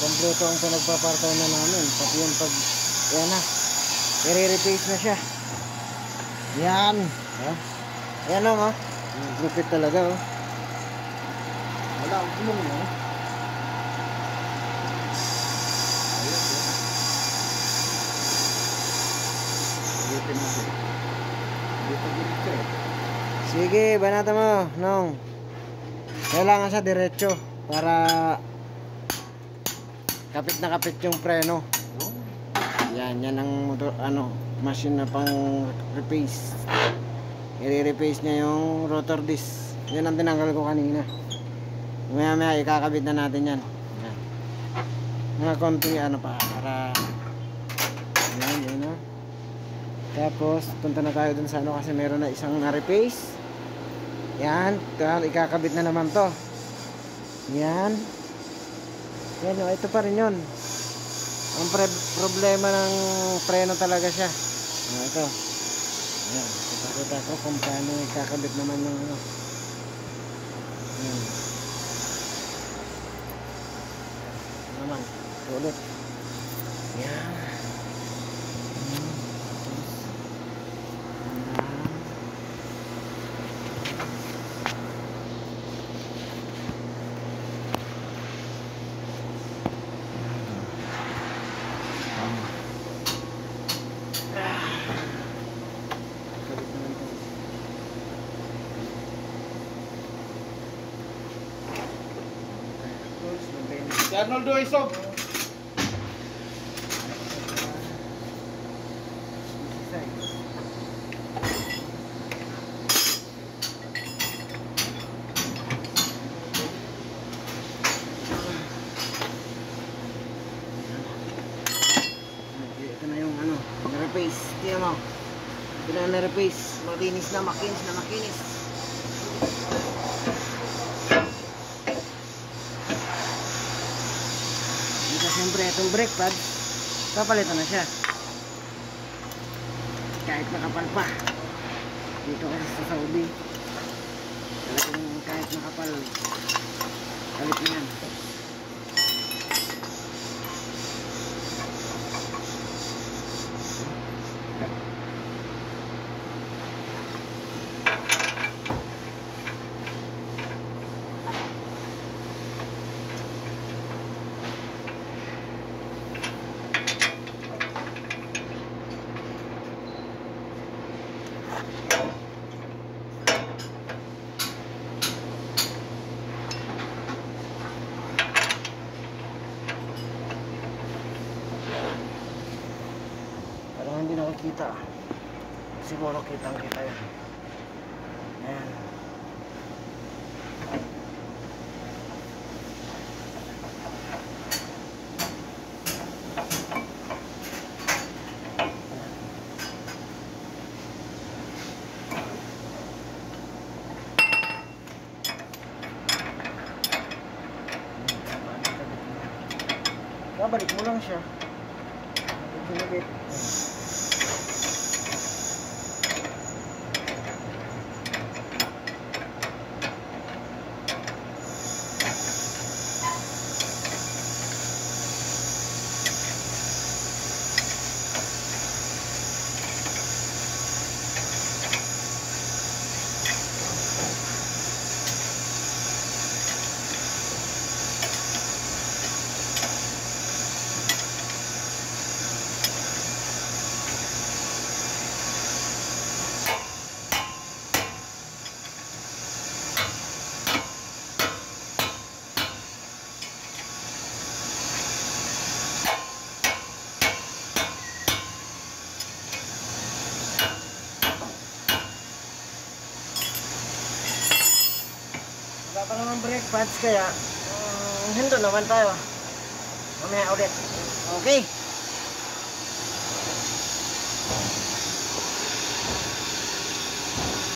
kompleto ang pinagpapartaw na namin. Pati yung pag, yan na. I-replace na siya. Yan. Ha? Ayan lang oh. Lupit talaga oh. Wala, ang siya. Dito dito eh. Sige, banata mo, nong. Kailangan sa diretso para kapit na kapit yung preno. Yan, yan ang motor, ano, machine na pang replace. I-replace niya yung rotor disc. Yan ang tinanggal ko kanina. Maya maya ikakabit na natin yan. Yan. Mga konti ano pa para yan, yan na. Tapos, punta na tayo dun sa ano kasi meron na isang na-replace. Yan, ikakabit na naman to. Yan. Yan, oh, ito pa rin yun. Ang problema ng preno talaga siya. Oh, ito. Yan, ipakita ko kung paano ikakabit naman ng ano. Yan. Ito naman, ito ulit. Yan. Hmm, tapos, yan. Kabit naman to. Tapos, mag-bench. Si Arnoldo Isog. Ito na yung ano, na-replace. Tingnan mo. Ito na na-replace. Malinis na, makinis na makinis. Siyempre itong brake pad, papalitan na siya. Kahit nakapal pa. Dito kasi sa Saudi. Talagang kahit nakapal, palit na yan. Hindi nakikita. Siguro kitang kita yun. Ayan. Babalik mo lang siya. Pinagit. Wala pa naman brake pads kaya um, hindo naman tayo. Mamaya ulit. Okay.